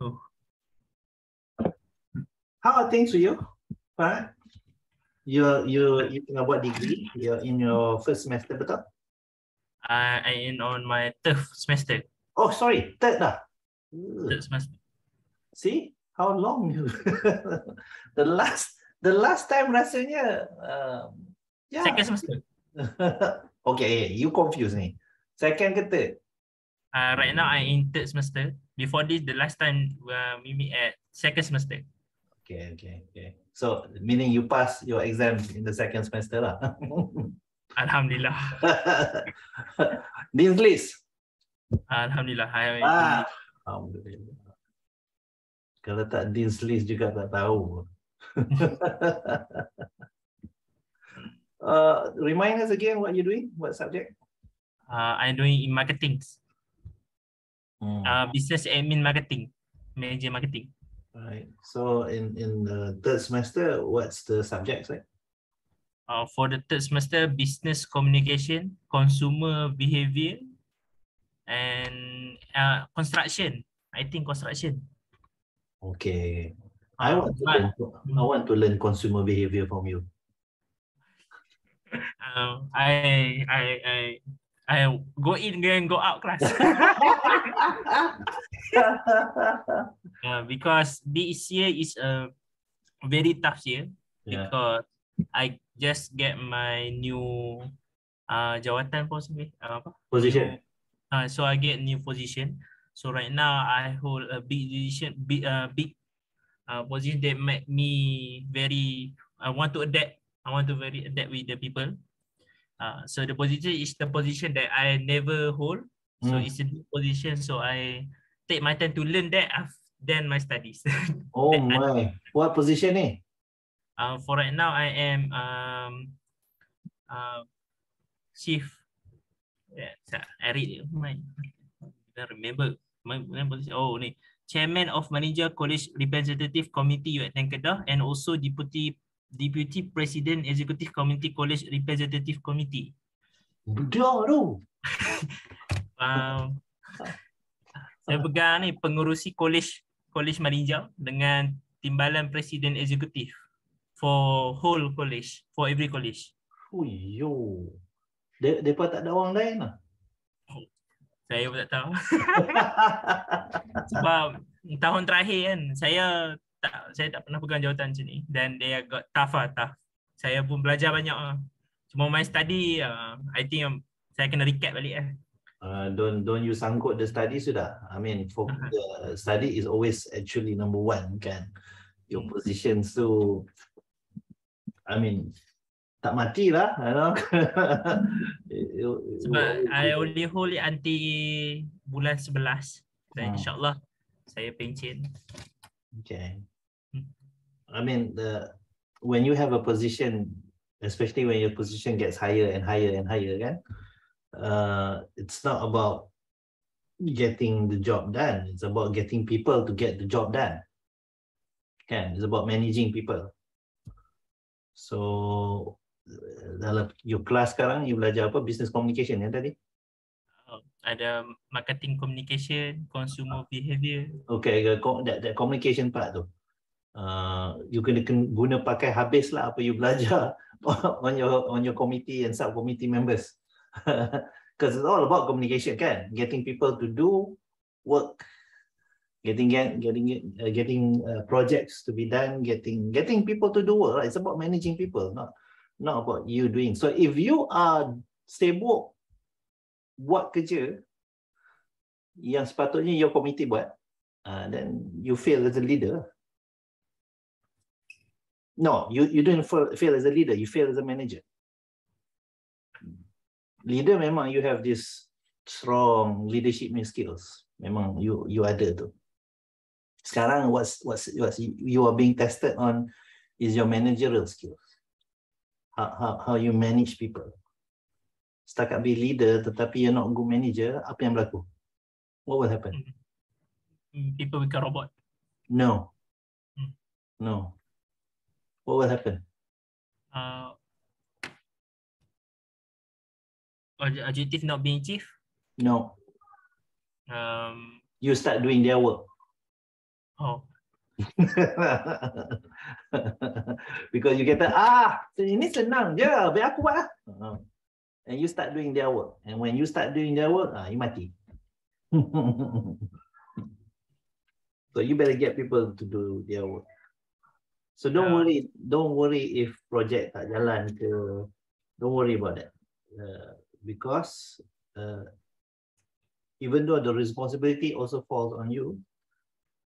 Oh. How are things with you? Right? You you you tengah buat degree. You're in your first semester betul? Uh, I in on my third semester. Oh sorry, third dah. Third semester. See how long you the last the last time rasanya um, yeah. Second semester. okay, you confused ni. Second ke third? Uh, right now I in third semester. Before this, the last time uh, we meet at second semester. Okay, okay, okay. So meaning you pass your exam in the second semester lah. Alhamdulillah. Dean's list. Alhamdulillah. I, Ah, Alhamdulillah. Kalau tak Dean's list juga tak tahu. uh, remind us again what you're doing, what subject? uh, I'm doing in marketing. Hmm. Uh, business admin marketing. Major marketing. Right. So in in the third semester, what's the subjects like? Uh, for the third semester, business communication, consumer behavior, and uh, construction. I think construction. Okay. I Uh, want to but, learn, I want to learn consumer behavior from you. uh, I I I I go in and go out class. uh, because this year is a very tough year yeah. because I just get my new uh jawatan possibly uh, apa? Position. Uh, so I get new position. So right now I hold a big decision, big uh, big uh, position that make me very. I want to adapt. I want to very adapt with the people. Uh, so the position is the position that I never hold. So Mm. it's a new position. So I take my time to learn that af- then my studies. Oh that I- my. What position ni? uh, for right now, I am um, uh, chief. Yeah, so I read my. I remember my, my position. Oh, ni chairman of manager college representative committee UATN Kedah and also deputy deputy president executive committee college representative committee. Budak tu. Um, saya pegang ni pengurusi college college Marinjau dengan timbalan presiden eksekutif for whole college for every college. Fuyo. De depa tak ada orang lain lah. Saya pun tak tahu. Sebab tahun terakhir kan saya tak saya tak pernah pegang jawatan macam ni dan dia got tough lah tough. Saya pun belajar banyak lah. Cuma my study uh, I think um, saya kena recap balik lah. Uh, don't don't you sangkut the study sudah. I mean, for Uh-huh. the study is always actually number one kan. Your Hmm. positions tu, I mean, tak mati lah. You know? Sebab I only hold it until bulan 11. Dan Hmm. insyaAllah saya pencen. Okay. Hmm. I mean, the when you have a position, especially when your position gets higher and higher and higher, kan? Uh, it's not about getting the job done. It's about getting people to get the job done. Kan? It's about managing people. So, dalam your class sekarang, you belajar apa? Business communication yang tadi? Ada marketing communication, consumer behavior. Okay, that, that communication part tu. Uh, you kena guna pakai habis lah apa you belajar on your on your committee and subcommittee members. Because it's all about communication kan, getting people to do work, getting get, getting uh, getting uh, projects to be done, getting getting people to do work. Right? It's about managing people, not not about you doing. So if you are sibuk buat kerja yang sepatutnya your committee buat, uh, then you fail as a leader. No, you, you don't fail, as a leader, you fail as a manager. Leader memang you have this strong leadership skills. Memang you you ada tu. Sekarang what's what's what's you are being tested on is your managerial skills. How, how, how you manage people. Setakat be leader tetapi you're not good manager, apa yang berlaku? What will happen? Mm, People become robot. No. Hmm. No. What will happen? Uh, objective not being achieved. No. Um, You start doing their work. Oh, Because you kata, ah, ini senang je, biar aku buat lah. Uh, And you start doing their work. And when you start doing their work, ah, you mati. so you better get people to do their work. So don't Yeah. worry, don't worry if project tak jalan ke. Don't worry about that. Uh, because uh, even though the responsibility also falls on you,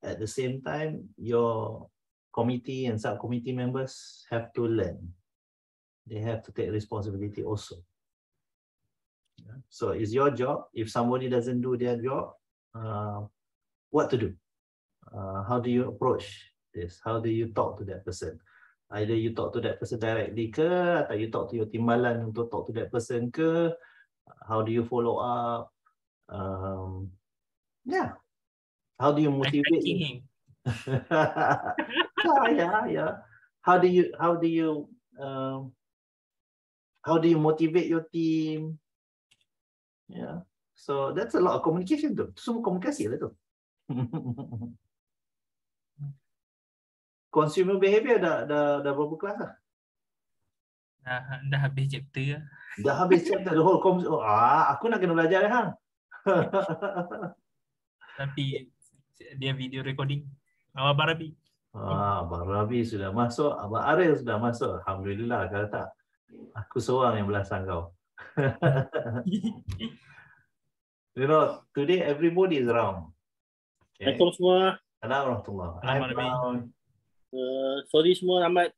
at the same time, your committee and subcommittee members have to learn. They have to take responsibility also. So it's your job. If somebody doesn't do their job, uh, what to do? Uh, how do you approach this? How do you talk to that person? Either you talk to that person directly ke, atau you talk to your timbalan untuk talk to that person ke? How do you follow up? Um, yeah. How do you motivate? him. yeah, yeah, yeah. How do you how do you um how do you motivate your team? Yeah. So that's a lot of communication tu. Semua komunikasi lah tu. Consumer behavior dah dah dah berapa kelas lah? Dah, dah habis chapter lah. Dah habis chapter the whole com oh, ah aku nak kena belajar dah hang. Tapi dia video recording. Awak Barabi. ah, Abang Rabi sudah masuk, Abang Ariel sudah masuk. Alhamdulillah kalau tak aku seorang yang belasang kau. You know, today everybody is around. Okay. Assalamualaikum semua. Assalamualaikum warahmatullahi I'm Assalamualaikum. around. Uh, sorry semua Ahmad.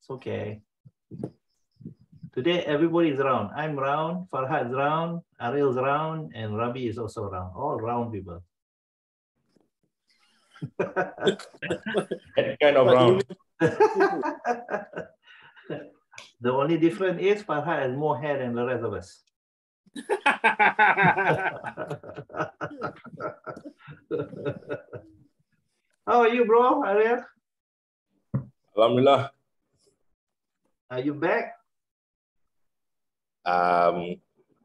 It's okay. Today everybody is around. I'm around, Farhad's around, Ariel's around, and Rabi is also around. All round people. That kind of round. The only difference is Farhad has more hair than the rest of us. How are you, bro? Ariel? Alhamdulillah. Are you back? Um,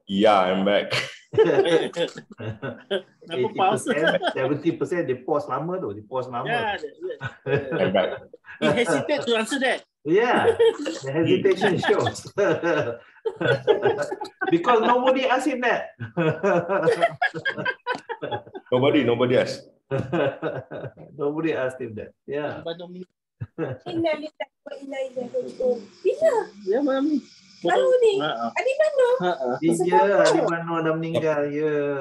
yeah, I'm back. Kenapa pause? 70% they pause lama tu, they pause lama. Yeah, I'm back. he hesitate to answer that. Yeah, the hesitation shows. because nobody asked him that. Nobody, nobody else. nobody asked him that. Yeah. Bandung ni. Inna lillahi wa inna ilaihi raji'un. Bila? Ya malam ni. Baru ni? Ha ah. Adi mana? Ha ah. Dia Adi Mano dah meninggal, ya.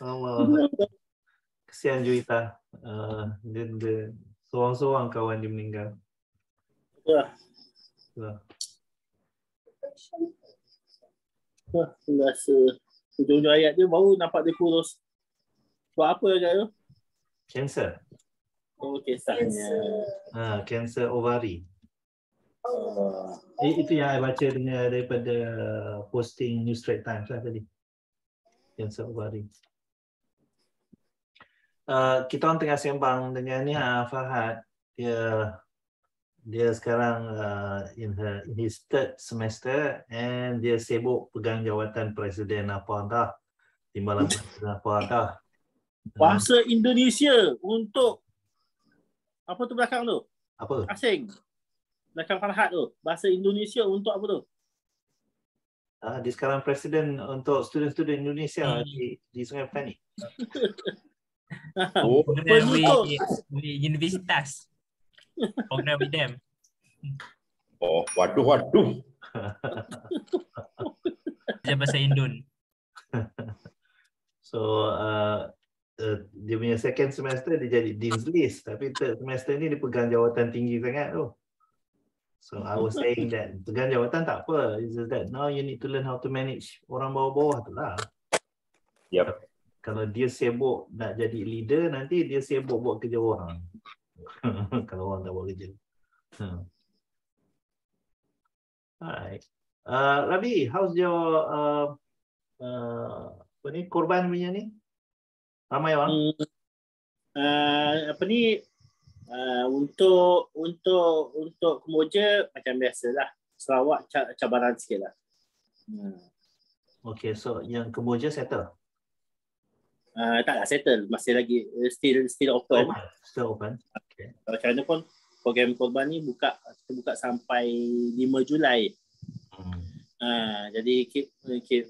Allah. Kesian Juwita. Uh, dia, dia seorang-seorang kawan dia meninggal. Wah. Wah, aku rasa hujung-hujung ayat dia baru nampak dia kurus. Sebab apa agak tu? Cancer. Oh, kisahnya. Ha, cancer ovari. Uh, Eh, itu yang saya baca dengan daripada posting New Straits Times lah tadi. Cancer ovari. Uh, kita orang tengah sembang dengan ni uh, Farhad. Dia dia sekarang uh, in her in his third semester and dia sibuk pegang jawatan presiden apa entah. Timbalan presiden apa entah. bahasa Indonesia untuk apa tu belakang tu? Apa? Asing. Belakang Farhad tu. Bahasa Indonesia untuk apa tu? Uh, dia sekarang presiden untuk student-student Indonesia Hmm. di, di Sungai Petani. Oh, Program Penutup. universitas. Program with them. oh, waduh, waduh. Belajar bahasa Indon. So uh, uh, dia punya second semester dia jadi dean's list tapi third semester ni dia pegang jawatan tinggi sangat tu. So I was saying that pegang jawatan tak apa. It's just that now you need to learn how to manage orang bawah-bawah tu lah. Yep. Kalau dia sibuk nak jadi leader nanti dia sibuk buat kerja orang. Kalau orang tak buat kerja. Hmm. Alright. Uh, Rabi, how's your uh, uh, apa ni korban punya ni? Ramai orang? Hmm, uh, apa ni uh, untuk untuk untuk Kemboja macam biasalah Sarawak ca- cabaran sikit lah. Hmm. Okay, so yang Kemboja settle. Uh, tak lah settle. Masih lagi uh, still still open. Still open. Macam mana pun program korban ni buka kita buka sampai 5 Julai. Hmm. Uh, jadi keep keep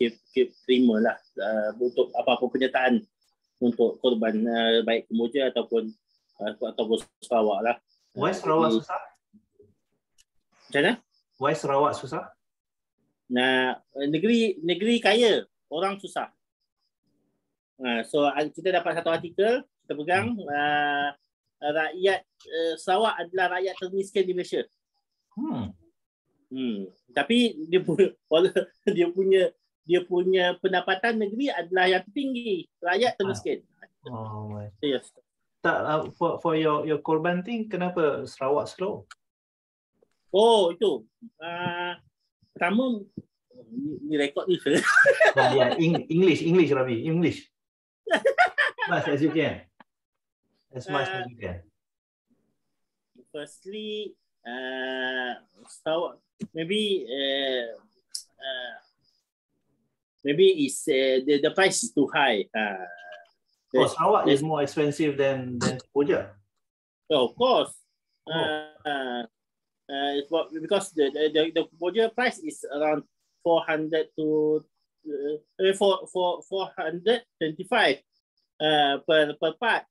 keep keep terima lah uh, untuk apa-apa penyertaan untuk korban uh, baik Kemboja ataupun uh, ataupun Sarawak lah. Why Sarawak susah? Macam mana? Why Sarawak susah? Nah, negeri negeri kaya, orang susah. Uh, so kita dapat satu artikel, kita pegang uh, rakyat uh, Sarawak adalah rakyat termiskin di Malaysia. Hmm. Hmm. Tapi dia punya dia punya dia punya pendapatan negeri adalah yang tinggi, rakyat termiskin. Oh, my. Yes. tak uh, for for your your korban thing kenapa Sarawak slow? Oh, itu. Uh, pertama ni, ni rekod ni. Oh, yeah, Eng- English, English, Ravi, English. As much as you can. As much as you can. Firstly, uh, Sarawak maybe uh, uh, maybe it's uh, the the price is too high. Uh, Oh, Sarawak is more expensive than than Kemboja. Oh, of course. Oh. Uh, uh, because the the the, the Cambodia price is around four hundred to Eh, eh, uh, for for 425 uh, per per part.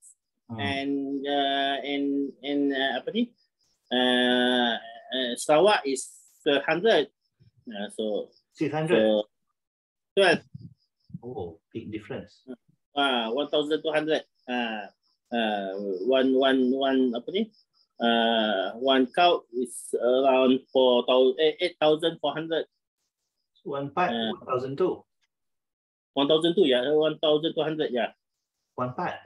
Hmm. And uh, and and uh, apa ni? Uh, uh, Sarawak is 100 uh, so 600 oh big difference. Ah uh, 1200 ah uh, one one one apa ni? Uh, one cow is around 4,000 eh, 8,400 One part, Uh, 1,002. one thousand two yeah. One thousand two hundred yeah. One part.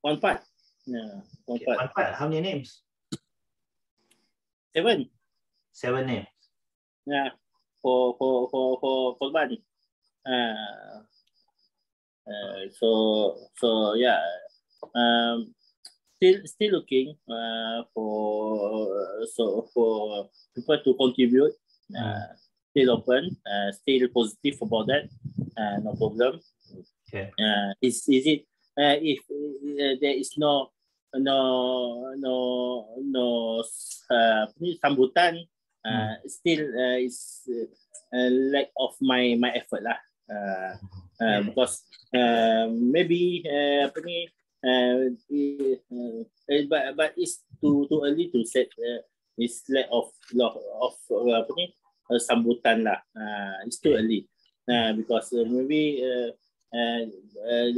one part yeah one Okay, part one part. How many names? seven. Seven names. yeah. For for for for korban uh, uh, so so yeah. Um still still looking uh, for so for people to contribute. Uh, still open uh, still positive about that uh, no problem. Okay. uh, is is it uh, if uh, there is no no no no uh, sambutan uh, still uh, is uh, lack of my my effort lah. Uh, uh, because uh, maybe uh, apa ni uh, uh, uh, but but it's too too early to set uh, it's lack of lot of uh, apa ni uh, sambutan lah uh, it's too early uh, because uh, maybe uh, uh, uh,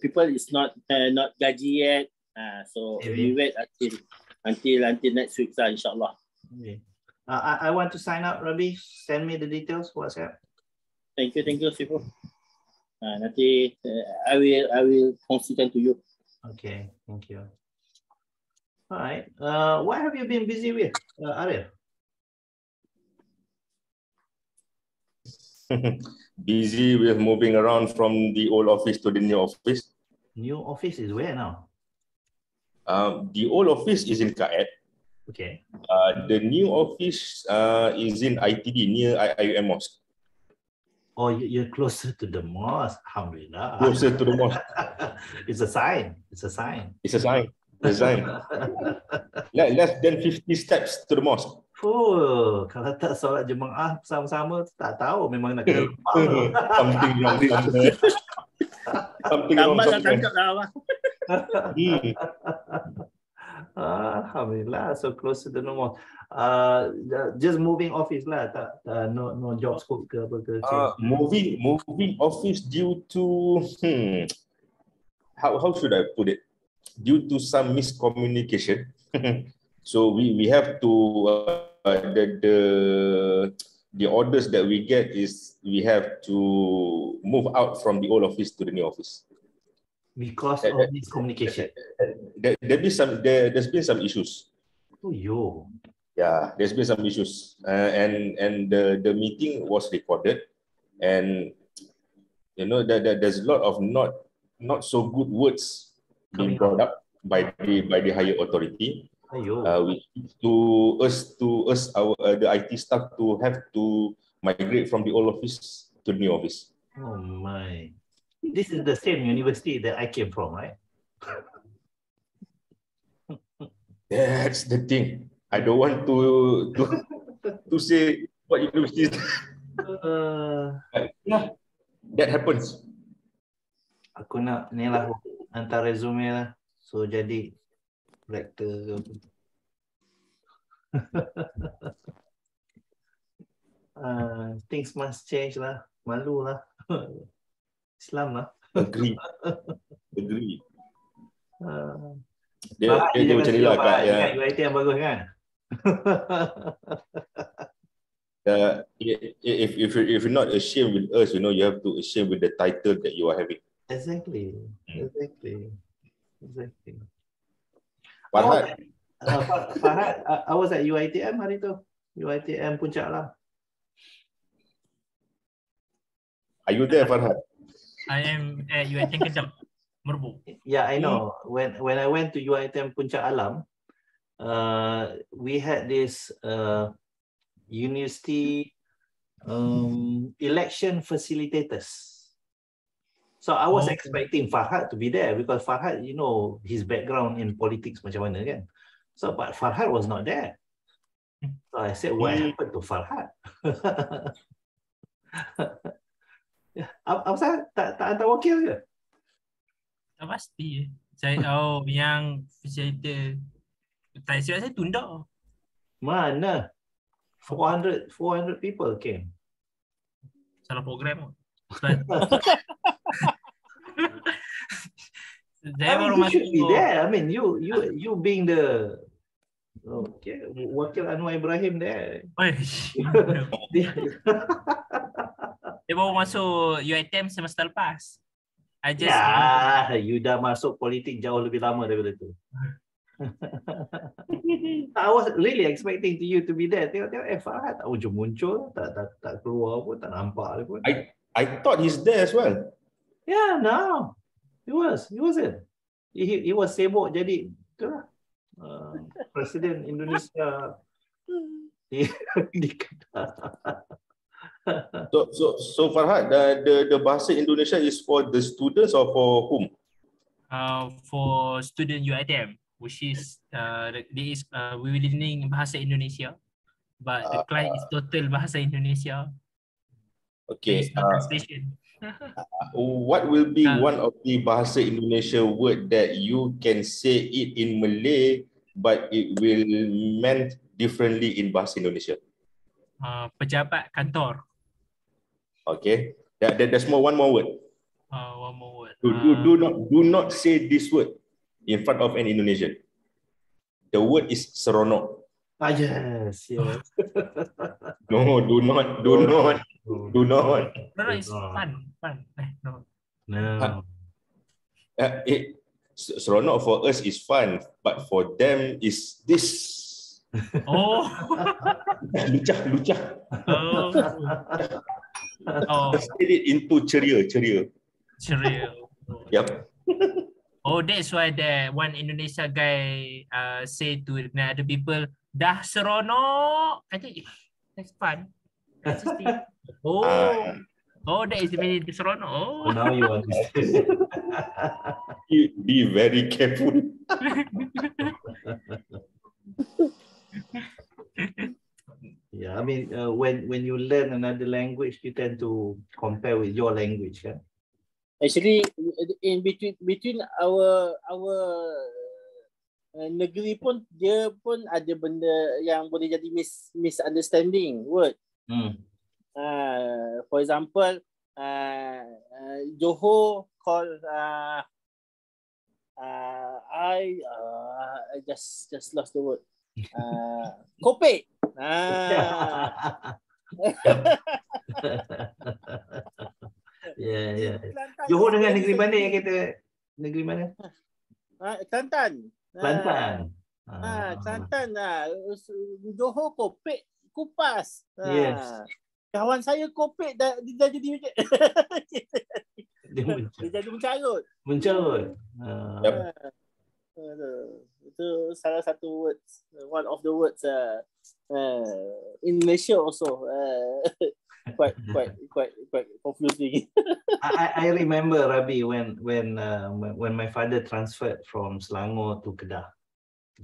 people is not uh, not gaji yet uh, so we wait until until until next week lah insyaallah Okay. Uh, I, I want to sign up, Rabi. Send me the details. WhatsApp. Thank you, thank you, Sifu. Uh, nanti uh, I will I will kongsikan to you. Okay. Thank you. All right. Uh, what have you been busy with, uh, Arif? Busy with moving around from the old office to the new office. New office is where now? Um, the old office is in Kaet. Okay. Uh, the new office uh, is in ITD near IIM Mosque, Oh, you- you're closer to the mosque. Alhamdulillah. closer to the mosque. it's a sign. It's a sign. It's a sign. The sign. Le- Less than 50 steps to the mosque. Oh, kalau tak solat jemaah sama-sama tak tahu memang nak kena lupa. Something wrong somewhere. Something wrong somewhere. tangkap dah abang. Hmm. Alhamdulillah, so close to the normal. Uh, just moving office lah, tak, uh, no no job scope ke apa ke. Uh, moving moving office due to hmm, how how should I put it? Due to some miscommunication. so we we have to uh, the the the orders that we get is we have to move out from the old office to the new office. Because of miscommunication. There there be some there there's been some issues. Oh yo. Yeah, there's been some issues, uh, and and the the meeting was recorded, and you know that, that there's a lot of not not so good words being brought up by the by the higher authority. Uh, we to us to us our uh, the IT staff to have to migrate from the old office to the new office. Oh my. This is the same university that I came from, right? That's the thing. I don't want to to, to say what university is. Uh, Yeah, that happens. aku nak ni lah hantar resume lah. So jadi rector ke apa. uh, things must change lah. Malu lah. Islam lah. Agree. Agree. Uh, Dia dia, dia macam ni lah kat ya. UIT yang bagus kan? Uh, if if you're, if you're not ashamed with us, you know, you have to ashamed with the title that you are having. exactly. Hmm. Exactly. Exactly. Farhad, Uh, Farhad, uh, I was at UITM hari tu. UITM Puncak Alam. are you there, Farhad? I am at UiTM Kedah. Merbuk. Yeah, I know. When when I went to UiTM Puncak Alam, uh, we had this uh, university um, election facilitators. So I was Oh. expecting Farhad to be there because Farhad, you know, his background in politics macam mana kan. So but Farhad was not there. So I said, what Hmm. happened to Farhad? Ab- Abang tak tak hantar wakil ke? Tak pasti. Saya oh yang facilitator tak silap saya tunda. Mana? 400 400 people came. Salah program. Saya I mean, you should be there. I mean, you you you being the okay, wakil Anwar Ibrahim there. Dia- Dia baru masuk UiTM semester lepas. I just ya, you dah masuk politik jauh lebih lama daripada tu. I was really expecting to you to be there. Tengok-tengok, eh Farhad tak muncul-muncul, tak, tak, tak keluar pun, tak nampak pun. I I thought he's there as well. Yeah, no. He was. He wasn't. He, he, he was sibuk jadi itulah. Uh, Presiden Indonesia di, di Kedah. So so so Farhad, the the, the bahasa Indonesia is for the students or for whom? uh, for student UiTM which is uh, the- there is uh, we will learning bahasa Indonesia but the client is total bahasa Indonesia. There Okay. is no Uh, translation. What will be Uh, one of the bahasa Indonesia word that you can say it in Malay but it will meant differently in bahasa Indonesia? Uh, pejabat kantor. Okay. That, that, there's more one more word. Uh, one more word. Do, do, do not do not say this word in front of an Indonesian. The word is seronok. Ah, yes, yes. No, do not, do not, do not. no, no, it's fun. Fun. Eh, no. No. Uh, it, seronok for us is fun, but for them is this. Oh. Lucah, lucah. oh. oh, Translate it into ceria, ceria. ceria. Yep. Oh, that's why the one Indonesia guy uh, say to the other people, dah seronok. I think that's fun. That's just it. Oh, Ah. oh, that is very seronok. Oh, Oh, now you understand. Be, be very careful. yeah, I mean, uh, when when you learn another language, you tend to compare with your language, kan? Actually, in between between our our uh, negeri pun dia pun ada benda yang boleh jadi mis, misunderstanding word. Hmm. Uh, for example, uh, uh, Johor call uh, uh, I uh, I just just lost the word. Uh, kopek. Ah. yeah, yeah. Johor dengan negeri mana yang kita negeri mana? Ah, Kelantan. Kelantan. Ah, Kelantan lah. Johor kopek kupas. Ah. Yes. Kawan saya kopek dah, dia dah jadi macam Dia dia jadi mencarut. Muncul. Ah, Yep. Aduh. Itu salah satu words, one of the words uh, uh, in Malaysia also. Uh, quite quite quite quite confusing. I, I- remember Rabi when when uh, when when my father transferred from Selangor to Kedah.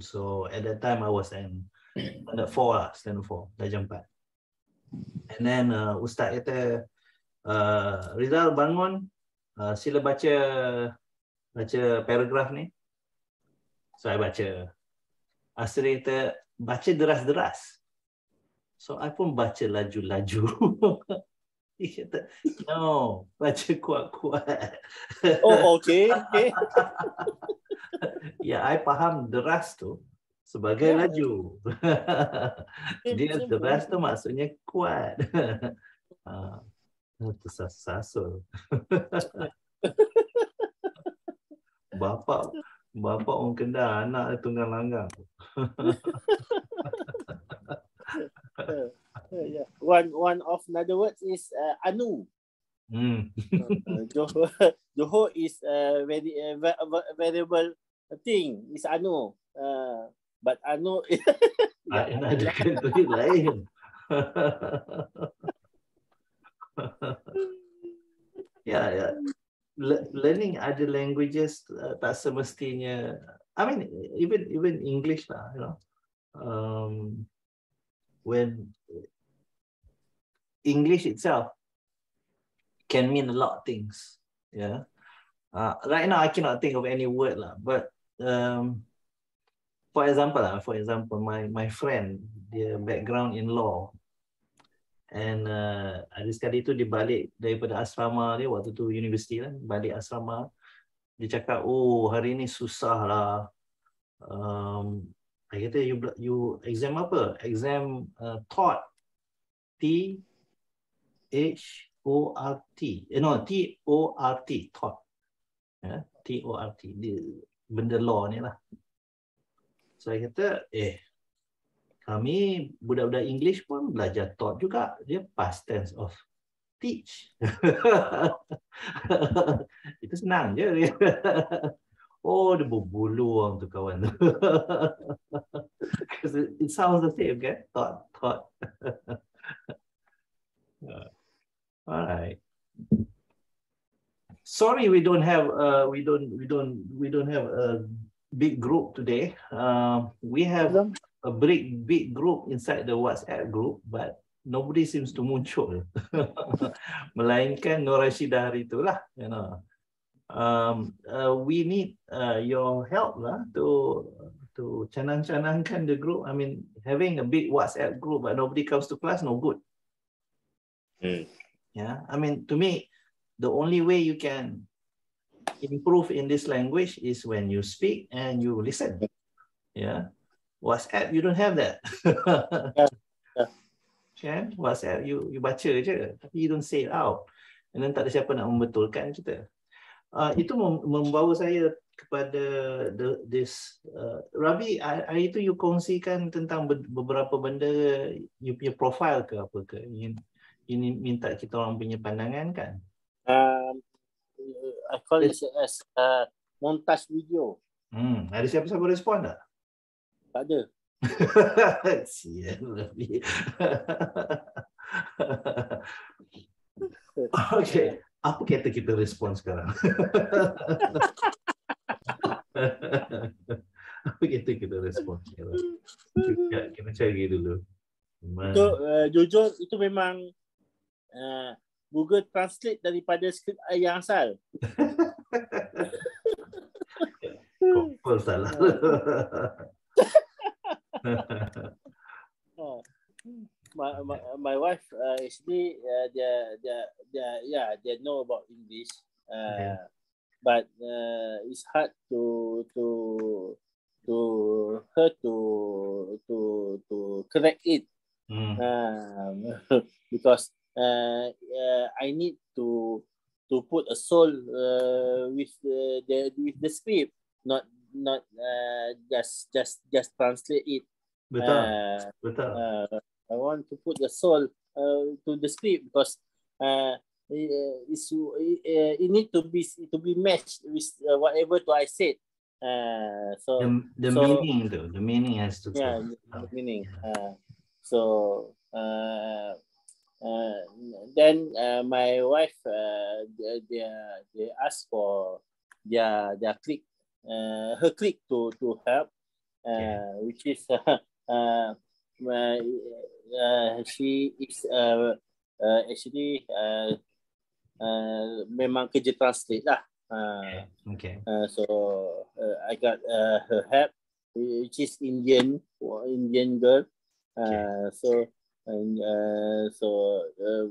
So at that time I was in standard four lah, standard four, darjah empat. And then uh, Ustaz kata, uh, Rizal bangun, uh, sila baca baca paragraf ni. So I baca. Asri kata, baca deras-deras. So I pun baca laju-laju. Dia kata, no, baca kuat-kuat. oh, okay, okay. ya, I faham deras tu sebagai Ya. laju. Dia deras tu maksudnya kuat. Ah, Tersasul. Bapak Bapak orang Kedah, anak dia tunggang langgang. Yeah. One one of another words is uh, anu. Hmm. Uh, Johor Johor is a very uh, va- va- variable thing. Is anu. Uh, but anu Lain ada country lain. ya, ya. Le- learning other languages uh, tak semestinya I mean even even English lah, you know. Um, when English itself can mean a lot of things. Yeah. Uh, right now I cannot think of any word lah, but um, for example lah, for example, my my friend dia background in law. And uh, ada sekali tu dia balik daripada asrama dia waktu tu universiti lah balik asrama. Dia cakap oh hari ni susah lah. Um, I kata you you exam apa? Exam uh, TOT T H O R T. Eh, no T O R T TOT ya T O R T. Dia benda law ni lah saya kata, eh, kami budak-budak English pun belajar taught juga. Dia past tense of teach. Itu senang je. oh, dia berbulu orang tu kawan tu. Because it, it sounds the same, kan? Taught, taught. Alright. Sorry, we don't have uh, we don't we don't we don't have a big group today. Uh, we have a big big group inside the WhatsApp group, but nobody seems to muncul. Melainkan Nur Rashidah hari itulah, you know. Um, uh, we need uh, your help lah to to canang-canangkan the group. I mean, having a big WhatsApp group but nobody comes to class, no good. Hmm. Yeah, I mean, to me, the only way you can improve in this language is when you speak and you listen. Yeah. WhatsApp, you don't have that. Yeah, yeah. Kan? WhatsApp, you you baca je, tapi you don't say it out. And then tak ada siapa nak membetulkan kita. Uh, itu mem- membawa saya kepada the, this uh, Rabi hari itu you kongsikan tentang be- beberapa benda you punya profile ke apa ke you, you ni- minta kita orang punya pandangan kan um, I call it as uh, montage video. hmm ada siapa-siapa respon tak Tak ada. Sial Rabi. okay, apa kata kita respon sekarang? apa kata kita respon sekarang? Kita, kita cari dulu. Itu uh, jujur itu memang uh, Google Translate daripada skrip yang asal. Confirm salah. Oh. My, my, my wife uh, actually uh, dia dia dia yeah they know about English uh, Okay. but uh, it's hard to to to her to to to correct it Hmm. um, because uh, uh, I need to to put a soul uh, with the, the with the script not not uh, just just just translate it Betul, uh, betul. uh, I want to put the soul uh, to the script because uh, it, it's, uh, it need to be to be matched with uh, whatever to I said. Uh, so The, the so- meaning tu, the meaning has to yeah, come. the meaning. Uh, so uh, uh, then uh, my wife uh, they they, they ask for their their clique uh, her clique to to help uh, which is uh, uh, uh, she is uh, uh, actually uh, uh, memang kerja translate lah. Uh, Okay. uh, so uh, I got uh, her help, which is Indian, Indian girl. Uh, so and uh, so uh,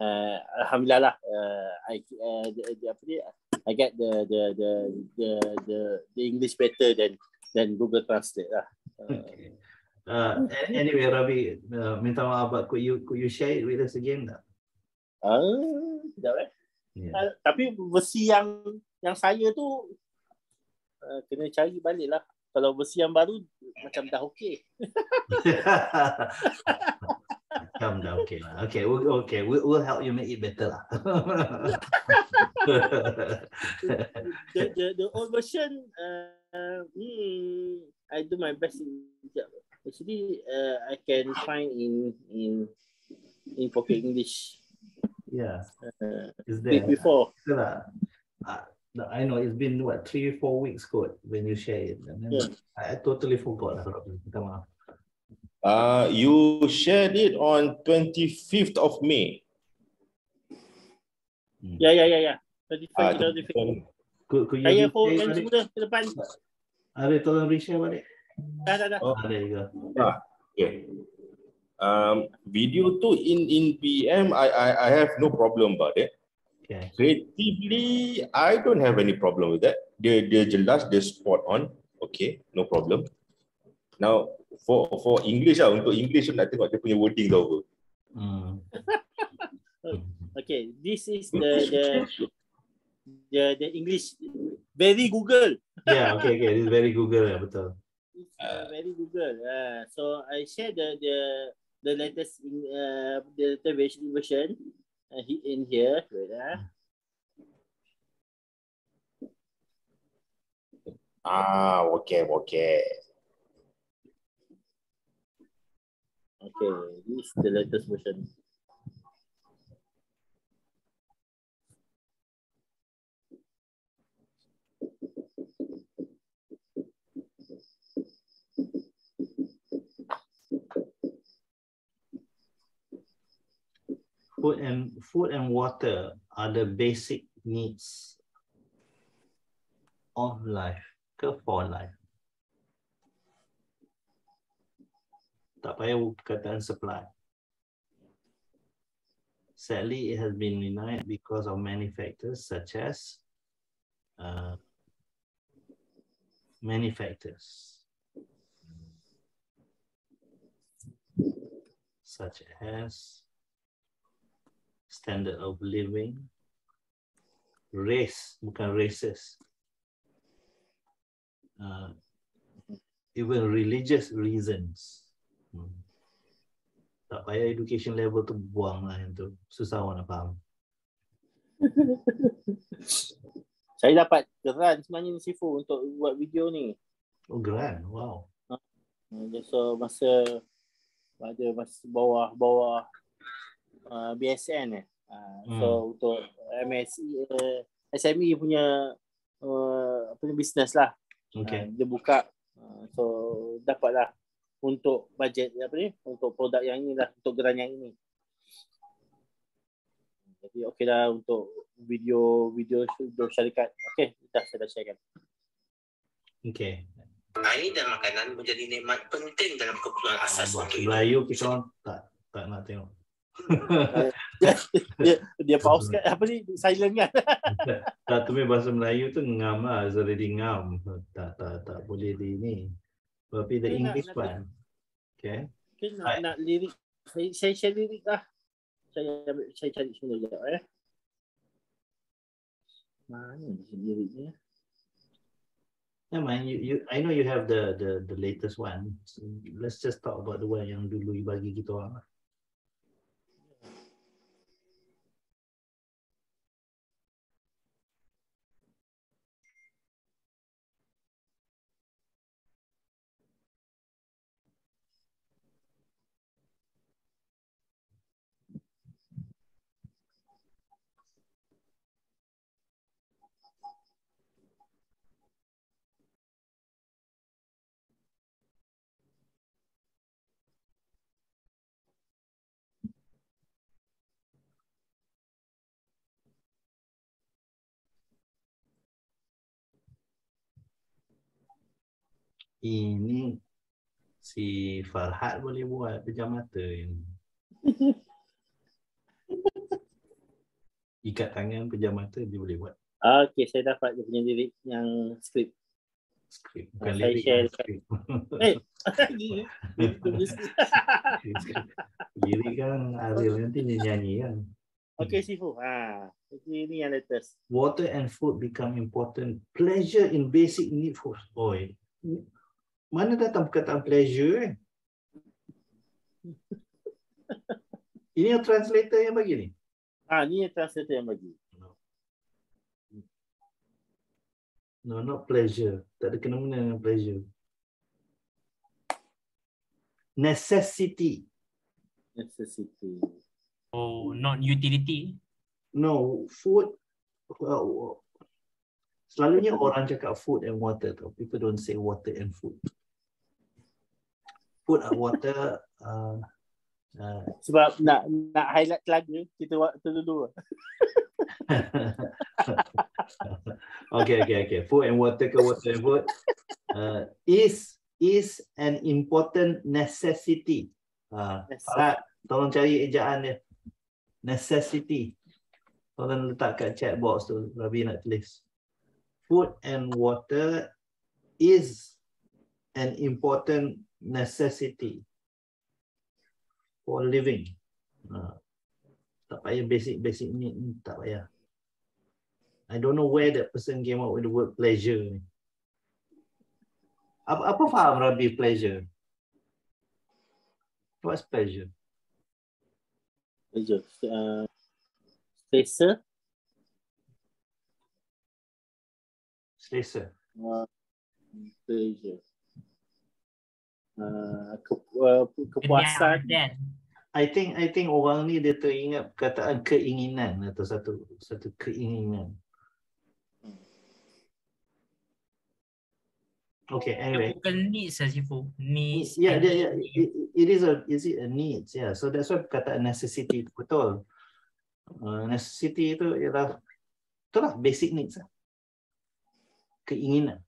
uh, Alhamdulillah lah. Uh, I uh, the, the, apa dia? I get the the the the the, the English better than than Google Translate lah. Uh, Okay. Uh, anyway, Ravi, uh, minta maaf, but could you could you share it with us again? tak? ah, sekejap eh. Yeah. Uh, tapi versi yang yang saya tu uh, kena cari balik lah. Kalau versi yang baru macam dah okey. Come down, okay lah. Okay, we'll, okay, we'll, we'll help you make it better lah. The the, the old version uh, hmm, I do my best in. Actually uh, I can find in in in pocket English yeah, uh, is there? before. Lah. Uh, I know it's been what three four weeks kot when you share it. And then Yeah. I, I totally forgot lah. Ravi. Uh, you shared it on 25th of May. Yeah, yeah, yeah, ya. 35 Ah, kita 35. Could, could you Saya re- hold share yang balik? semula ke depan. Ada tolong reshare balik. Dah dah dah. Oh. Ah, there you go. Okay. Um, video tu in in PM, I I I have no problem about it. Okay. Creatively, I don't have any problem with that. Dia dia jelas, dia spot on. Okay, no problem. Now for for English lah, untuk English nak tengok dia punya wording tau apa. Hmm. Okay, this is the the the, the English very Google. Yeah, okay, okay. This is very Google ya, betul. Uh, very Google. Uh, so I share the the the latest in uh, the latest version uh, he- in here. Wait, uh. Ah, okay, okay. Okay, this is the latest version. Food and food and water are the basic needs of life ke for life. Tak payah perkataan supply. Sadly, it has been denied because of many factors such as uh, many factors such as standard of living, race, bukan races, uh, even religious reasons. Hmm. Tak payah education level tu buang lah yang tu. Susah orang nak faham. Saya dapat geran sebenarnya ni Sifu untuk buat video ni. Oh, grand. Wow. Uh, So masa ada masa bawah bawah uh, BSN eh. Uh, So untuk MSE uh, SME punya uh, punya business lah. Okay. Uh, dia buka uh, so dapatlah untuk bajet apa ni untuk produk yang ini lah untuk geran yang ini. Jadi okey lah untuk video video video syarikat. Okey, dah saya dah sharekan. Okay. Air dan makanan menjadi nikmat penting dalam kebutuhan asas Bahasa untuk hidup. Melayu kita orang tak tak nak tengok. Dia dia pause kan apa ni silent kan. tak tu bahasa Melayu tu ngam lah. It's already ngam. Tak tak tak boleh di ni. Tapi the Dia nak- English nak- one. Okay. Okay, nak, Baik. nak lirik. Saya, saya share lirik lah. Saya, ambil- saya cari semua sekejap eh. Mana ni liriknya? Yeah, man. You, you, I know you have the the the latest one. So let's just talk about the one yang dulu you bagi kita orang. Ini si Farhad boleh buat pejam mata ini. Ikat tangan pejam mata dia boleh buat. Ah, okay, saya dapat dia punya lirik yang skrip. Skrip. Ah, Bukan saya lirik. share skrip. Eh, lirik kan Ariel nanti dia nyanyi kan. okay, Sifu. Ha, ini ni yang latest. Water and food become important. Pleasure in basic need for boy. Mana datang perkataan pleasure eh? Ini yang translator yang bagi ni. Ah, ni yang translator yang bagi. No, not pleasure. Tak ada kena-mena dengan pleasure. Necessity. Necessity. Oh, not utility. No, food. Uh, selalunya orang cakap food and water tau. People don't say water and food. Food and water. Uh, uh, Sebab nak nak highlight lagu kita waktu dulu. okay, okay, okay. Food and water ke water and food uh, is is an important necessity. Uh, Farad, tolong cari ejaan dia. Necessity. Tolong letak kat chat box tu. Rabi nak tulis. Food and water is an important necessity for living. Uh, tak payah basic-basic ni, ni tak payah. I don't know where that person came up with the word pleasure. ni. Apa, apa faham Rabi pleasure? What's pleasure? Pleasure. Uh, Selesa. Selesa. Uh, pleasure. Uh, ke, uh, kepuasan. Kenyamanan. I think I think orang ni dia teringat perkataan keinginan atau satu satu keinginan. Okay, Dia anyway. bukan needs lah Sifu. Needs. Yeah, yeah, yeah. It, it is a is it a needs? Yeah. So that's why perkataan necessity itu betul. Uh, necessity itu ialah itulah basic needs lah. Keinginan.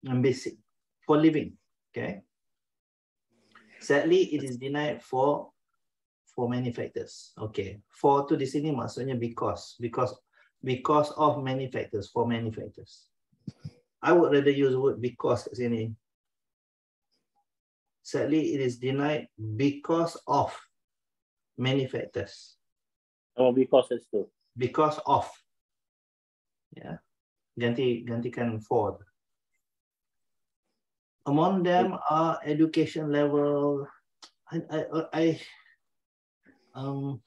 Yang basic for living. Okay. Sadly, it is denied for for many factors. Okay. For tu di sini maksudnya because because because of many factors for many factors. I would rather use the word because kat sini. Sadly, it is denied because of many factors. Oh, because it's. Because of. Yeah. Ganti gantikan for. Among them are education level. I I, I um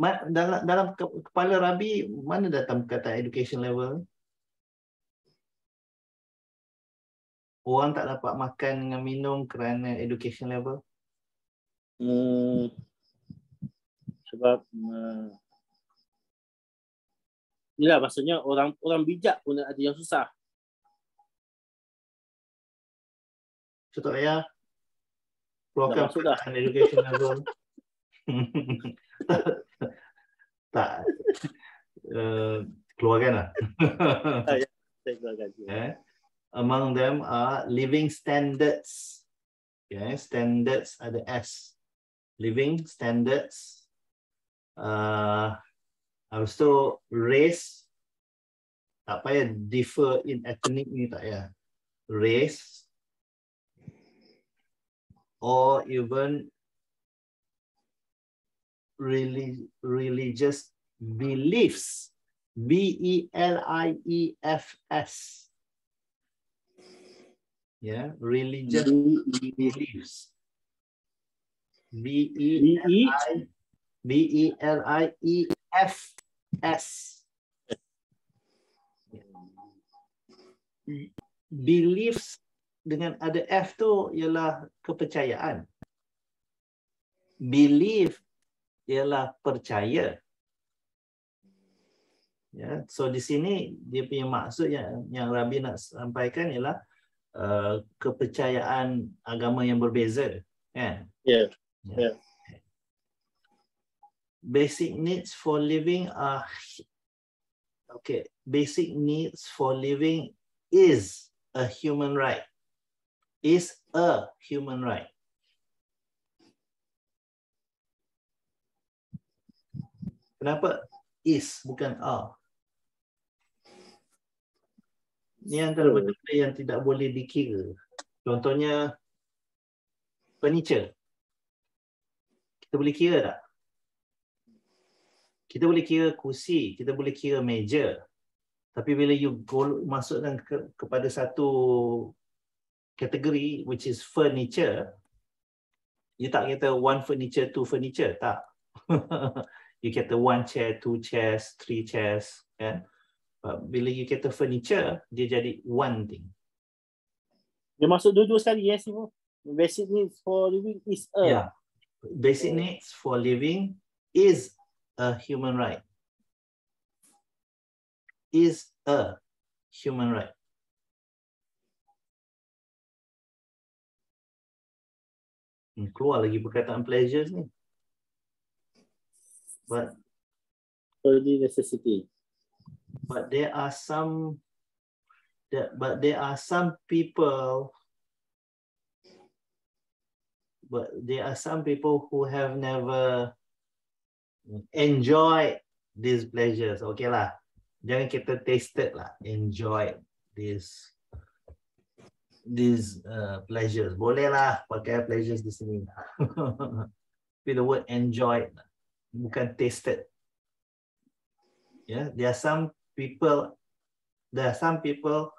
ma- dalam dalam ke- kepala Rabi mana datang kata education level? Orang tak dapat makan dengan minum kerana education level. Hmm, sebab uh, Yelah maksudnya orang orang bijak pun ada yang susah. Contoh ya. Dah Keluarkan masuk dah. perkataan education level. tak. Uh, keluarkan lah. Saya keluarkan. okay. Among them are living standards. Okay. Standards ada S. Living standards. Uh, habis tu race. Tak payah differ in ethnic ni tak payah. Race. Or even relig- religious beliefs. B E L I E F S. Yeah, religious beliefs. B S. Beliefs dengan ada F tu ialah kepercayaan. Belief ialah percaya. Ya, so di sini dia punya maksud yang yang Rabi nak sampaikan ialah uh, kepercayaan agama yang berbeza, kan? Ya. Yeah. Basic needs for living are okay, basic needs for living is a human right. Is a human right. Kenapa is bukan a? Ni antara benda yang tidak boleh dikira. Contohnya furniture. Kita boleh kira tak? Kita boleh kira kursi, kita boleh kira meja. Tapi bila you go, masukkan ke, kepada satu kategori which is furniture, you tak kata one furniture, two furniture, tak. you kata one chair, two chairs, three chairs, kan? But bila you kata furniture, dia jadi one thing. Dia masuk dua-dua sekali, yes, Ibu. Basic needs for living is a. Yeah. Basic needs for living is a human right. Is a human right. Hmm, Keluar lagi perkataan pleasures ni. But Early necessity. but there are some that but there are some people but there are some people who have never enjoyed these pleasures. Okay lah. Jangan kita tasted lah. Enjoyed these these uh, pleasures. Boleh lah pakai pleasures di sini. Tapi the word enjoyed bukan tasted. Yeah there are some people there are some people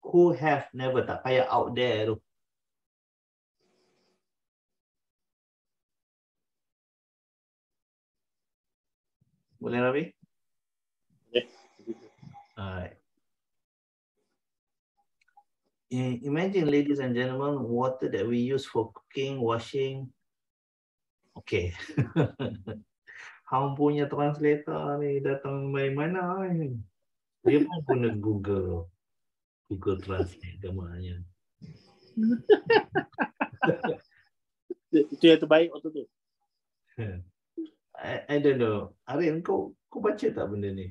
who have never tak payah out there tu boleh Rabi Boleh. alright I- imagine ladies and gentlemen water that we use for cooking washing okay Hang punya translator ni datang main mana ni? Dia pun guna Google. Google Translate gambarnya. Itu yang terbaik waktu tu. I, I don't know. Arin, kau kau baca tak benda ni?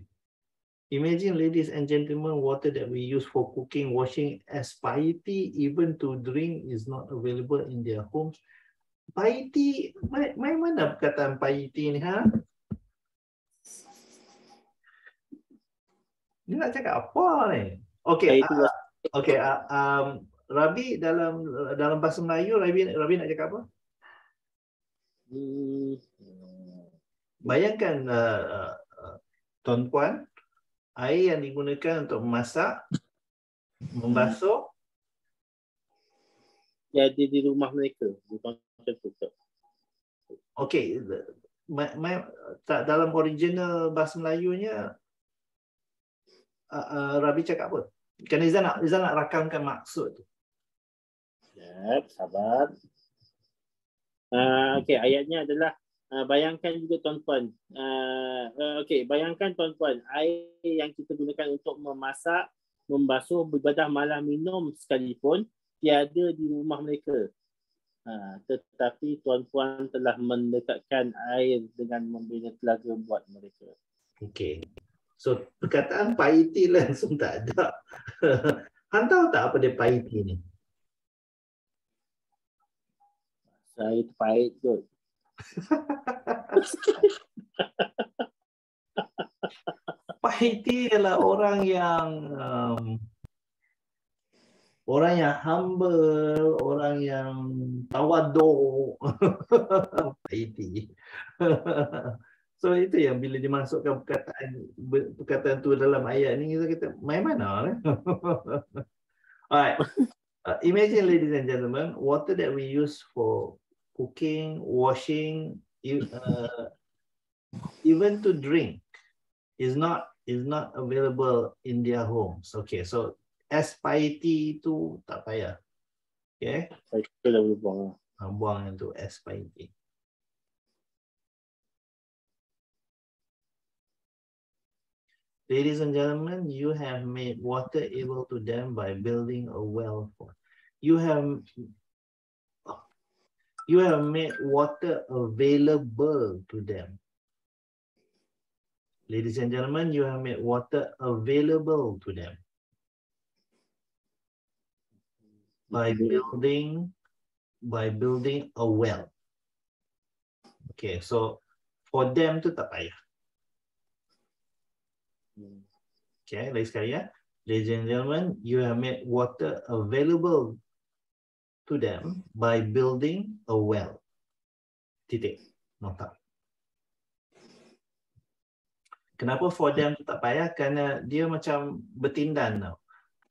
Imagine ladies and gentlemen, water that we use for cooking, washing as piety, even to drink is not available in their homes. Piety, mai, mai mana perkataan piety ni ha? Dia nak cakap apa ni? Okay, uh, okay. Uh, um, Rabi dalam dalam bahasa Melayu, Rabi Rabi nak cakap apa? Hmm. Bayangkan uh, uh, tuan-puan, air yang digunakan untuk memasak, membasuh, ada di rumah mereka. Bukan macam tu. tak? okey, ma- ma- tak dalam original bahasa Melayunya uh, uh, Rabi cakap apa? Kan Izzan nak Izzan nak rakamkan maksud tu. Sekejap, sabar. Uh, Okey, ayatnya adalah uh, bayangkan juga tuan-tuan. Uh, uh, Okey, bayangkan tuan-tuan, air yang kita gunakan untuk memasak, membasuh, beribadah malam minum sekalipun tiada di rumah mereka. Uh, tetapi tuan-tuan telah mendekatkan air dengan membina telaga buat mereka. Okey. So perkataan piety langsung tak ada. Han tahu tak apa dia piety ni? Saya terbaik tu. Piety adalah orang yang um, orang yang humble, orang yang tawadu. Piety. so itu yang bila dimasukkan perkataan perkataan tu dalam ayat ni kita kata main mana? eh?" Alright. Uh, imagine ladies and gentlemen, water that we use for cooking, washing, uh, even to drink is not is not available in their homes. Okay, so as piety itu tak payah. Okay, Saya kita dah boleh buang lah. uh, buang yang tu as piety. Ladies and gentlemen, you have made water able to them by building a well for. You have you have made water available to them. Ladies and gentlemen, you have made water available to them by building by building a well. Okay, so for them tu tak payah. Okay, lagi sekali ya. Ladies and gentlemen, you have made water available to them by building a well. Titik. Nota. Kenapa for them tu tak payah? Kerana dia macam bertindan tau.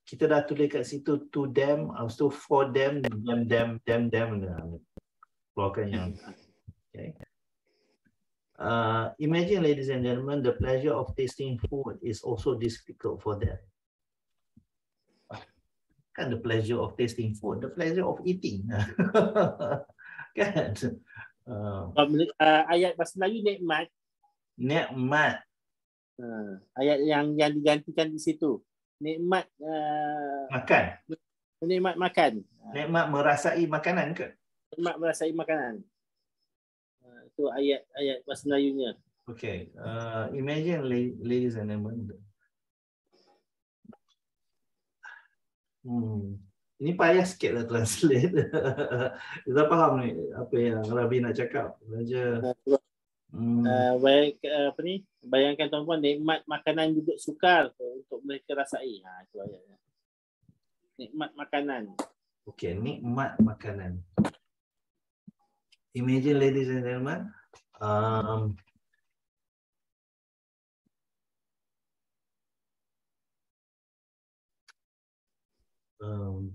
Kita dah tulis kat situ to them, lepas tu for them, them, them, them, them. Keluarkan yang. Okay. Uh, imagine, ladies and gentlemen, the pleasure of tasting food is also difficult for them. Kan the pleasure of tasting food, the pleasure of eating. kan? Uh, Uh, ayat bahasa Melayu nikmat. nikmat. Uh, ayat yang yang digantikan di situ. Nikmat uh, Makan. nikmat makan. Nikmat merasai makanan ke? Nikmat merasai makanan. Uh, itu ayat ayat bahasa Melayunya. Okay. Uh, imagine, la- ladies and gentlemen. Hmm. Ini payah sikit lah translate. Kita faham ni apa yang Rabi nak cakap. Raja. Hmm. uh, bayang, uh, apa ni? Bayangkan tuan-tuan nikmat makanan duduk sukar untuk mereka rasai. Ha itu ayatnya. Nikmat makanan. Okay, nikmat makanan. Imagine, ladies and gentlemen. Um, um,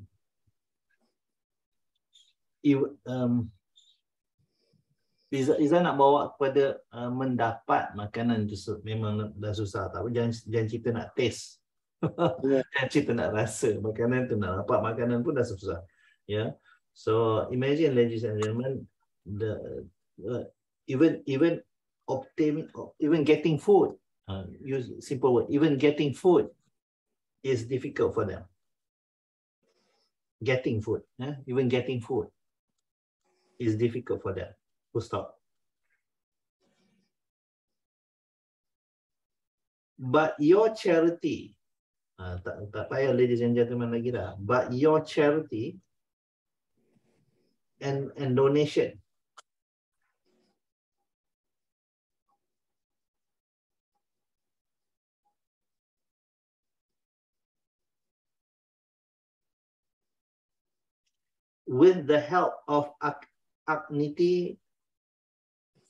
you, um, Iza, nak bawa kepada uh, mendapat makanan tu su- memang dah susah tak jangan jangan cerita nak taste. Jangan cerita nak rasa makanan tu nak dapat makanan pun dah susah. Ya. Yeah? So imagine ladies and gentlemen the uh, even even obtain even getting food uh, use simple word even getting food is difficult for them. Getting food, yeah? even getting food is difficult for them. Full stop. But your charity, uh, tak, tak payah ladies and gentlemen lagi dah. But your charity and and donation with the help of Agniti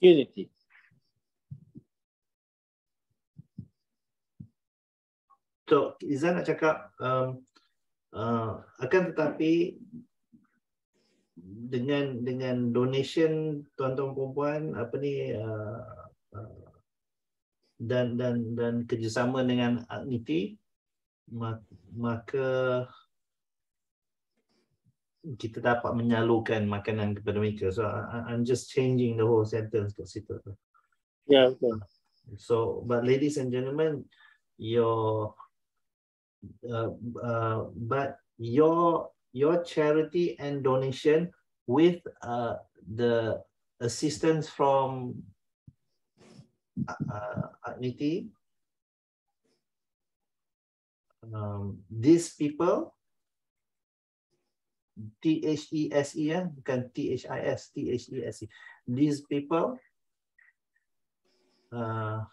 Unity. So, Izzan nak cakap um, uh, akan tetapi dengan dengan donation tuan-tuan perempuan apa ni uh, uh, dan dan dan kerjasama dengan Agniti ma- maka kita dapat menyalurkan makanan kepada mereka. So I, I'm just changing the whole sentence kat situ. Ya betul. So, but ladies and gentlemen, your uh, uh, but your your charity and donation with uh, the assistance from uh, Agniti, um, these people, T H E S E, ya, bukan T H I S, T H E S E. These people uh,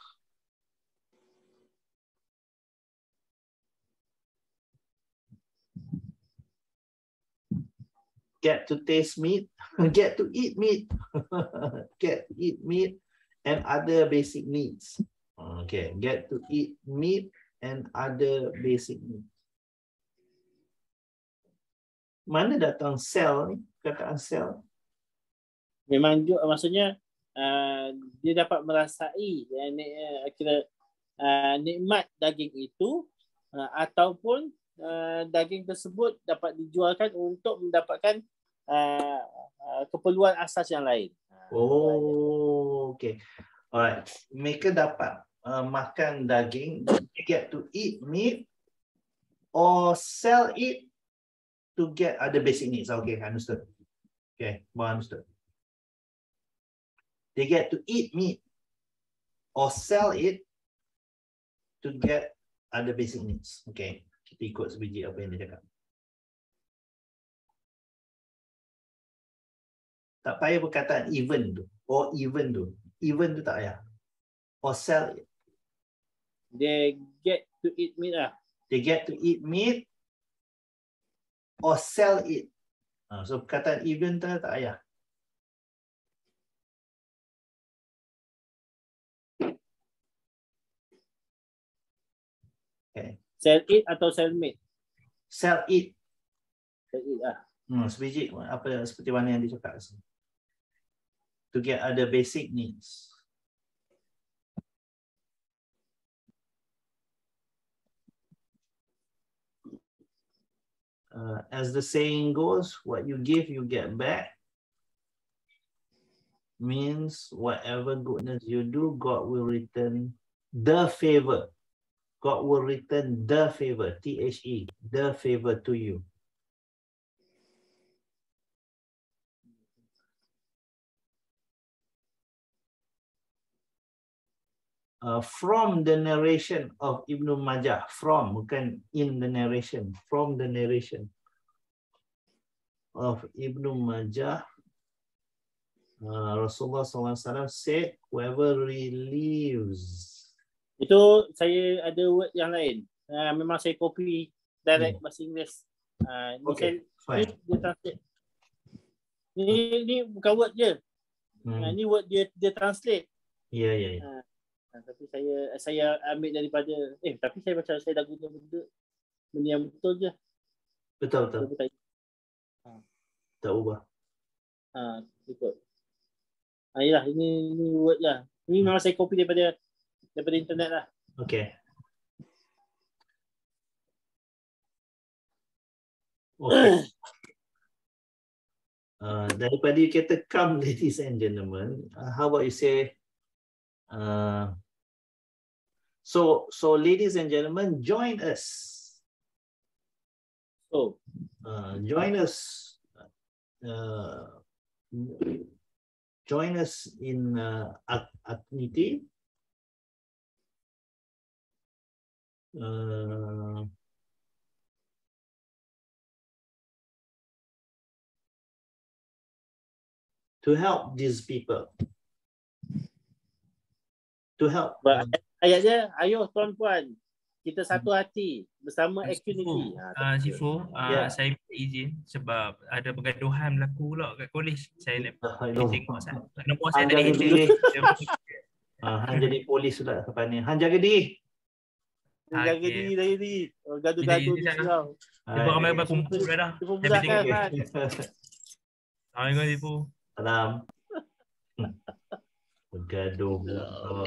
get to taste meat, get to eat meat, get to eat meat and other basic needs. Okay, get to eat meat and other basic needs. Mana datang sel ni? Kataan sel. Memang juga maksudnya uh, dia dapat merasai uh, ni, uh, kira uh, nikmat daging itu uh, ataupun uh, daging tersebut dapat dijualkan untuk mendapatkan uh, uh, keperluan asas yang lain. Oh, okay. Alright. Mereka dapat uh, makan daging, they get to eat meat or sell it to get other basic needs. Okay, understood. Okay, well understood. They get to eat meat or sell it to get other basic needs. Okay, kita ikut sebiji apa yang dia cakap. Tak payah perkataan even tu. Or even tu. Even tu tak payah. Or sell it. They get to eat meat lah. They get to eat meat or sell it. Ha, so perkataan even tu tak payah. Okay. Sell it atau sell meat? Sell it. Sell it lah. Hmm, sebiji apa seperti mana yang dicakap sini. To get other basic needs. Uh, as the saying goes, what you give, you get back. Means whatever goodness you do, God will return the favor. God will return the favor, T H E, the favor to you. Uh, from the narration of Ibnu Majah from bukan in the narration from the narration of Ibnu Majah uh, Rasulullah SAW said whoever relieves Itu saya ada word yang lain. Uh, memang saya copy direct Hmm. bahasa Inggeris. Uh, okay saya, fine ni dia translate. Ni, ni bukan word je. Uh, hmm. ni word dia dia translate. ya ya ya Uh, tapi saya saya ambil daripada eh tapi saya macam saya dah guna benda benda yang betul je. betul Saya betul pun tak tak ubah ha, ikut. Ha, yelah, ini, ini word lah. Ini memang saya copy daripada daripada internet lah. okay okay Uh, daripada you kata come ladies and gentlemen, uh, how about you say uh, so so ladies and gentlemen join us. So, uh, join us uh, join us in uh, Akniti uh, to help these people to help Ba- ayat dia, ayo tuan-puan, kita satu hati bersama Ah, Equinity. Sifu, Ha, uh, Sifu uh, Ya. saya minta izin sebab ada pergaduhan berlaku pula kat kolej. Saya nak Ah, tengok saya. Nombor saya Han tadi jaga dia. diri. Ah, Han jadi polis sudah depan ni. Han jaga diri. Jaga Okey. diri dari ni. Oh, Gaduh-gaduh Jadi, di jadi, surau. Dia buat ramai-ramai kumpul dah dah. Dia pun tengok. kan. Assalamualaikum Sifu. Salam. Bergaduh. Oh.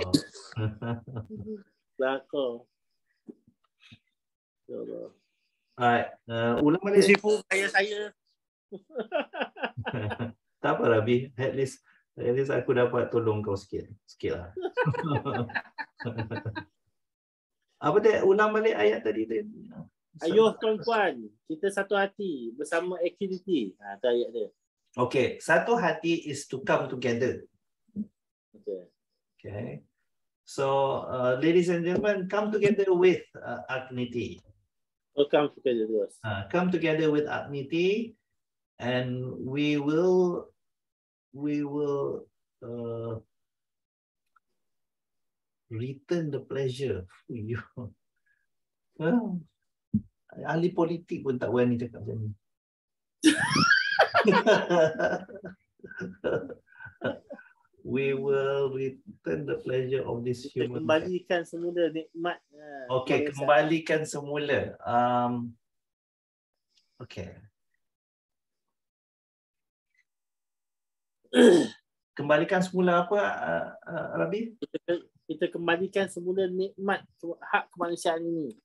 Belakang. Ya Allah. Alright, uh, ulang balik. Sifu saya saya. tak apa Rabi, at least at least aku dapat tolong kau sikit. Sikit lah. apa dia? Ulang balik ayat tadi tu. Ayuh tuan-puan, kita satu hati bersama Equinity. Ha, tu ayat dia. Okay, satu hati is to come together. Okay. Okay. So, uh, ladies and gentlemen, come together with uh, Agniti. Welcome to Kerja Terus. Uh, come together with Agniti, and we will, we will uh, return the pleasure. You, Ah, ahli politik pun tak berani cakap macam ni. we will return the pleasure of this Kita human. kembalikan semula nikmat. Ha, Okay, kembalikan semula. Um, okay. Kembalikan semula apa, uh, uh, Rabi? Kita, kita kembalikan semula nikmat hak kemanusiaan ini.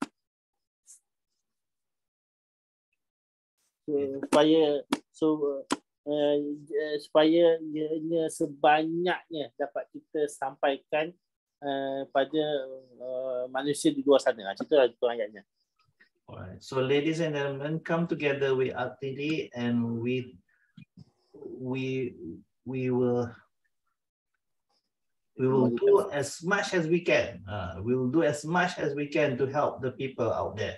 Supaya so uh, uh, supaya ianya sebanyaknya dapat kita sampaikan uh, pada uh, manusia di luar sana. Ha, Itu itu ayatnya. Alright. So, ladies and gentlemen, come together with Aktidi and we we we will we will do as much as we can. Uh, we will do as much as we can to help the people out there.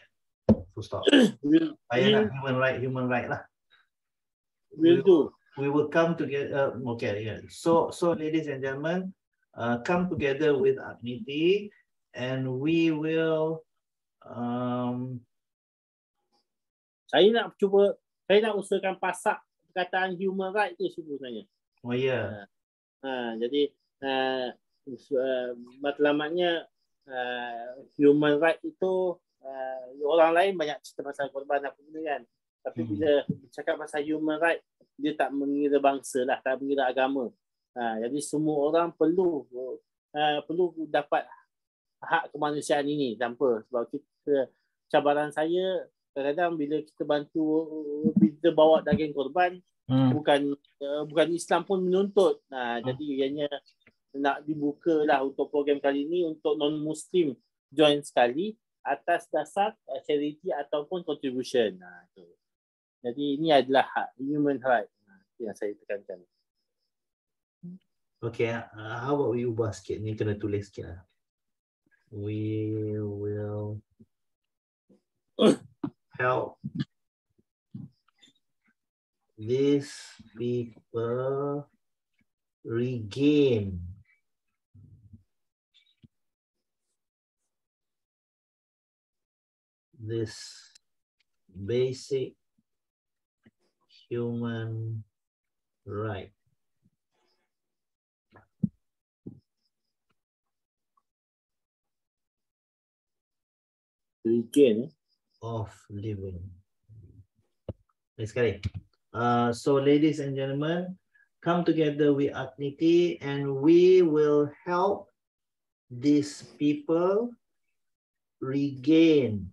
Full stop. Will, nak human right, human right lah. Will do. We will come together. Uh, okay, yeah. So, so ladies and gentlemen, uh, come together with Agniti, and we will. Um, Saya nak cuba, saya nak usahakan pasak perkataan human right tu sebenarnya. oh yeah. Ha, jadi uh, uh, matlamatnya uh, human right itu uh, orang lain banyak cerita pasal korban apa benda kan. Tapi Hmm. bila cakap pasal human right, dia tak mengira bangsa lah, tak mengira agama. Ha, jadi semua orang perlu uh, perlu dapat hak kemanusiaan ini tanpa sebab kita cabaran saya kadang-kadang bila kita bantu kita bawa daging korban Hmm. bukan uh, bukan Islam pun menuntut. Nah, Hmm. jadi ianya nak dibuka lah untuk program kali ini untuk non muslim join sekali atas dasar uh, charity ataupun contribution. Nah, tu. Jadi ini adalah hak human right itu yang saya tekankan. Okay, uh, how about we ubah sikit ni kena tulis sikit lah. We will help these people regain this basic human right. Eh. of living. Next sekali. Uh, so ladies and gentlemen, come together with Agniti and we will help these people regain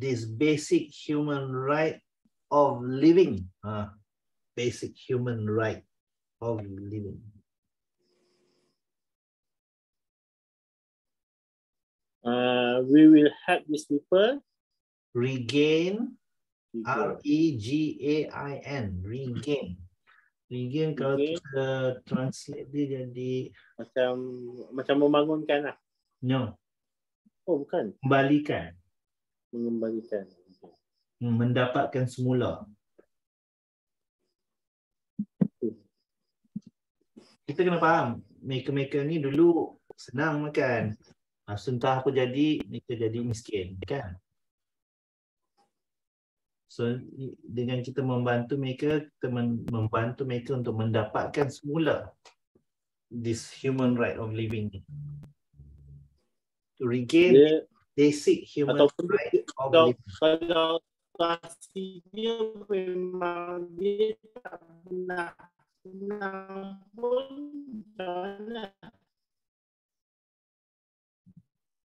this basic human right of living. Uh, basic human right of living. uh, we will help these people Regain Regain. E G A I N regain. Regain kalau Regain. kita translate dia jadi macam macam membangunkan lah. no, Oh bukan, kembalikan, mengembalikan. Hmm, mendapatkan semula. Kita kena faham, maker-maker ni dulu senang makan. Ah, Suntah apa jadi, mereka jadi miskin, kan? So dengan kita membantu mereka, kita membantu mereka untuk mendapatkan semula this human right of living ni. To regain Dia basic human ataupun right kalau dia memang dia tak pernah senang pun macam mana?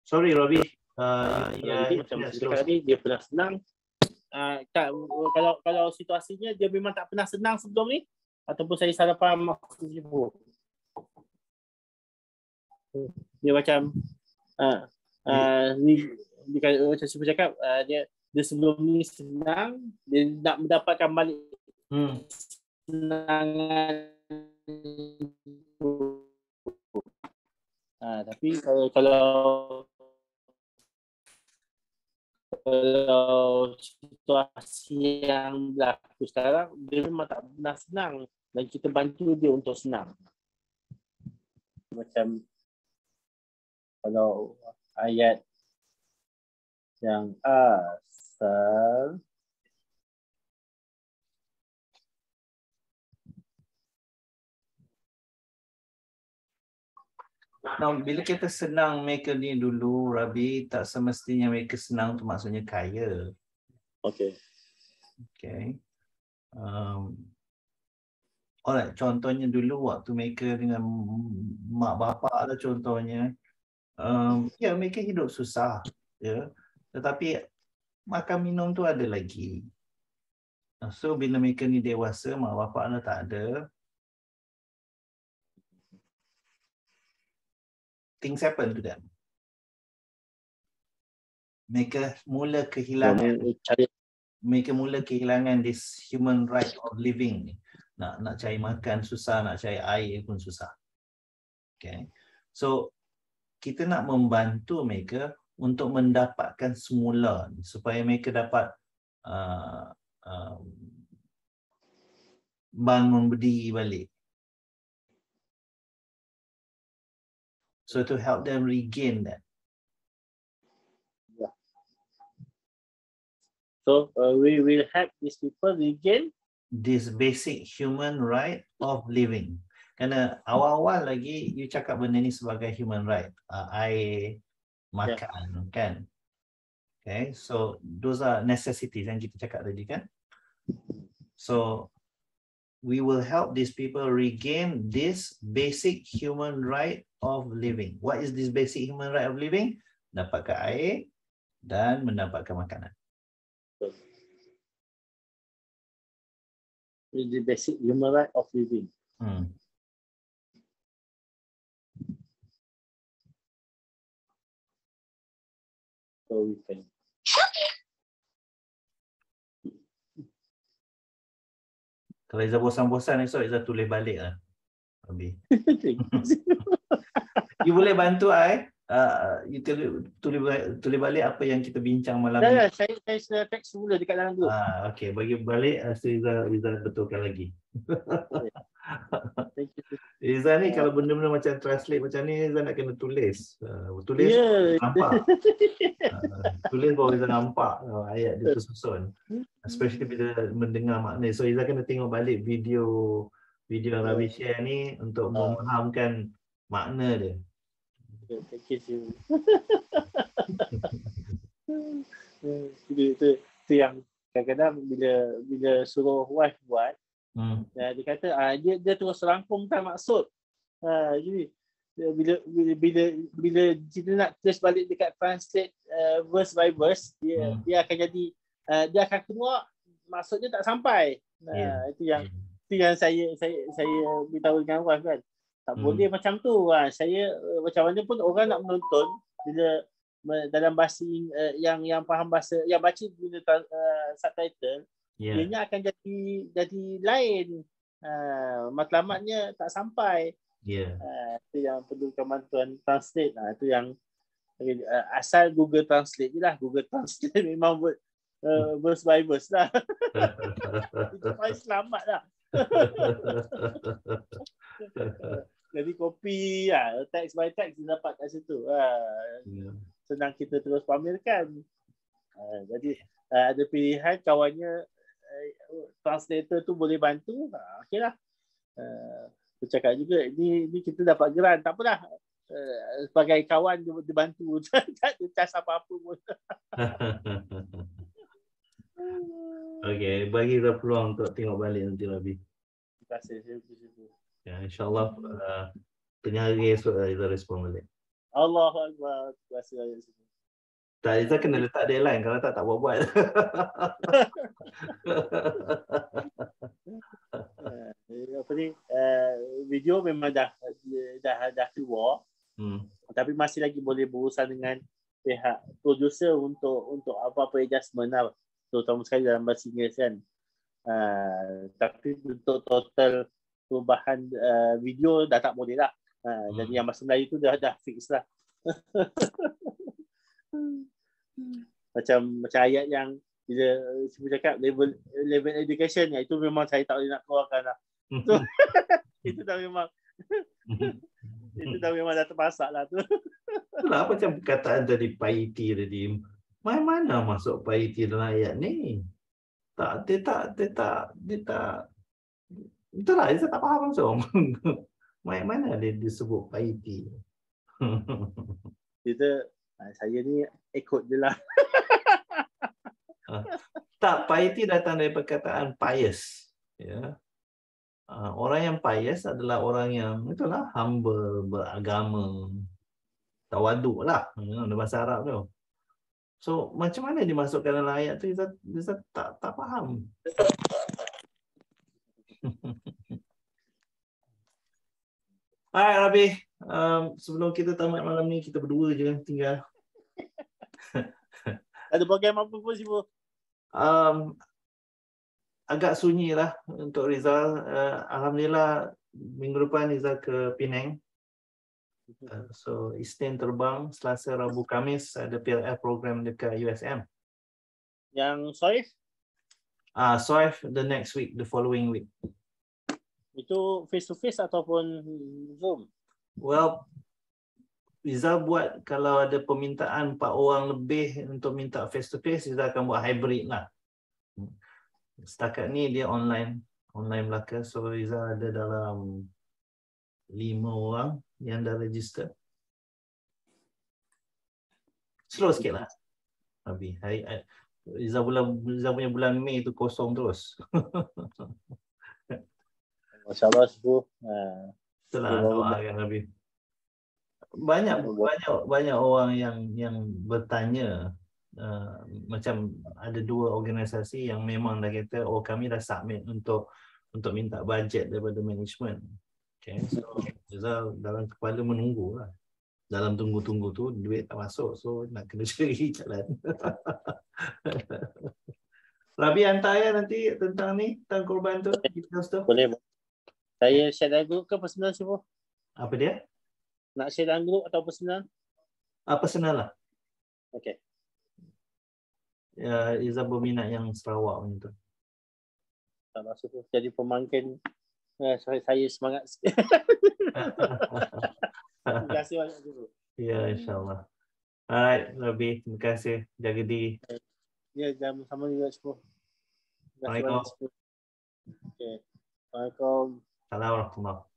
Sorry Robbie. Uh, Ya, ya, macam cakap tadi dia pernah senang. Uh, tak, kalau kalau situasinya dia memang tak pernah senang sebelum ni ataupun saya salah faham maksud ibu. Dia macam uh, uh, ni dia, macam saya cakap uh, dia dia sebelum ni senang dia nak mendapatkan balik Hmm. kesenangan Ha, tapi kalau kalau kalau situasi yang berlaku sekarang dia memang tak pernah senang dan kita bantu dia untuk senang. Macam kalau ayat yang asal Now, bila kita senang mereka ni dulu, Rabi, tak semestinya mereka senang tu maksudnya kaya. okey. Okay. Um, alright, contohnya dulu waktu mereka dengan mak bapak lah contohnya. Um, ya, mereka hidup susah. Ya. Tetapi makan minum tu ada lagi. So, bila mereka ni dewasa, mak bapak dah tak ada. Things happen to them. Mereka mula kehilangan mereka mula kehilangan this human right of living ni. nak nak cari makan susah, nak cari air pun susah. Okay. So kita nak membantu mereka untuk mendapatkan semula supaya mereka dapat uh, uh, bangun berdiri balik. So to help them regain that. So uh, we will help these people regain this basic human right of living. Kerana awal-awal lagi you cakap benda ni sebagai human right. Uh, air, makan, kan? Okay, so those are necessities yang kita cakap tadi kan? So we will help these people regain this basic human right of living. What is this basic human right of living? Dapatkan air dan mendapatkan makanan. with the basic human right of living. Hmm. So we can Kalau Izzah bosan-bosan esok Izzah tulis balik lah. Habis. You boleh bantu I. Uh, you tulis, tulis, tulis balik apa yang kita bincang malam Dah, ni. dah, saya saya sudah teks semula dekat dalam group. Ah, okay, bagi balik Lepas tu Izzah, Izzah betulkan lagi. Thank you. Izzah ni kalau benda-benda macam translate macam ni Izzah nak kena tulis. Uh, tulis Ya. nampak. Uh, tulis baru Izzah nampak uh, ayat dia tersusun. Especially bila mendengar makna. So Izzah kena tengok balik video video yang Rabi share ni untuk Ah. memahamkan makna dia. Thank you. Itu, itu, itu yang kadang-kadang bila bila suruh wife buat, Hmm. uh, dia kata ah dia dia terus rangkumkan maksud. Ah jadi bila bila bila bila kita nak tulis balik dekat translate uh, verse by verse dia Hmm. dia akan jadi uh, dia akan keluar maksudnya tak sampai. Nah, Ya. itu yang itu yang saya saya saya beritahu dengan wife kan. Tak Hmm. boleh macam tu. Ha, saya uh, macam mana pun orang nak menonton bila dalam bahasa uh, yang yang faham bahasa yang baca guna uh, subtitle Ya. ianya akan jadi jadi lain. Uh, matlamatnya tak sampai. Ya. Uh, itu yang perlu kemampuan translate. Ha, itu yang uh, asal Google Translate je lah. Google Translate memang buat uh, verse by verse lah. itu paling selamat lah. Jadi kopi ya, text by text dia dapat kat situ. Ha, Ya. senang kita terus pamerkan. Ha, jadi uh, ada pilihan kawannya uh, translator tu boleh bantu. Ha, okeylah. Uh, aku cakap juga ni ni kita dapat geran tak apalah. Uh, sebagai kawan dia, dia bantu tak ada cas apa-apa pun. okay, bagi kita peluang untuk tengok balik nanti Rabi. Terima kasih. Ya, insyaAllah uh, tengah hari esok uh, kita respon balik. Allahu Akbar. Terima kasih. Tak, Izzah kena letak deadline. Kalau tak, tak buat-buat. Uh, apa ni uh, video memang dah dah dah keluar hmm. tapi masih lagi boleh berurusan dengan pihak producer untuk untuk apa-apa adjustment lah terutama sekali dalam bahasa Inggeris kan uh, tapi untuk total perubahan uh, video dah tak boleh lah uh, Hmm. jadi yang bahasa Melayu tu dah dah fix lah macam macam ayat yang bila cuba cakap level level education yang itu memang saya tak boleh nak keluarkan lah tu, itu dah memang itu dah memang dah terpasak lah tu Itulah apa macam perkataan tadi Paiti tadi. Mai mana masuk Paiti dalam ayat ni? Tak, dia tak, dia tak, dia tak. Itulah, saya tak faham langsung. Mai mana dia disebut Paiti? kita ah, saya ni ikut je lah tak, piety datang dari perkataan pious. Ya. Uh, orang yang pious adalah orang yang itulah humble, beragama, tawaduk lah. Dalam bahasa Arab tu. So macam mana dimasukkan dalam ayat tu Izzat, Izzat tak tak faham. Hai Rabi, um, sebelum kita tamat malam ni kita berdua je tinggal. ada program apa pun sibuk Um, agak sunyi lah untuk Rizal. Uh, Alhamdulillah minggu depan Rizal ke Penang. Uh, so Isnin terbang, Selasa, Rabu, Kamis ada PLF program dekat USM. Yang Soif Ah, uh, Soif the next week, the following week. itu face to face ataupun Zoom? Well, Rizal buat kalau ada permintaan empat orang lebih untuk minta face to face, Rizal akan buat hybrid lah. Setakat ni dia online, online belaka. So Rizal ada dalam lima orang yang dah register. Slow sikit lah. Habis. Hari, Rizal bulan Rizal punya bulan Mei tu kosong terus. Masya Allah Sifu. Uh, Itulah doakan Nabi. Banyak banyak banyak orang yang yang bertanya uh, macam ada dua organisasi yang memang dah kata oh kami dah submit untuk untuk minta bajet daripada management. Okay, so Rizal dalam kepala menunggu lah. Dalam tunggu-tunggu tu duit tak masuk so nak kena cari jalan. Rabi hantar ya nanti tentang ni tentang korban tu details tu. boleh. Saya share grup ke personal Sifu? Apa dia? Nak share dalam grup atau personal? Ah, personal lah. Okay. Ya, Izzah berminat yang Sarawak macam tu. Tak masuk tu. Jadi pemangkin. Eh, saya, saya semangat sikit. Terima kasih banyak Sifu. ya, insyaAllah. Alright, Rabi. Terima kasih. Jaga diri. Ya, jangan sama juga banyak Sifu. Okay. Assalamualaikum. Assalamualaikum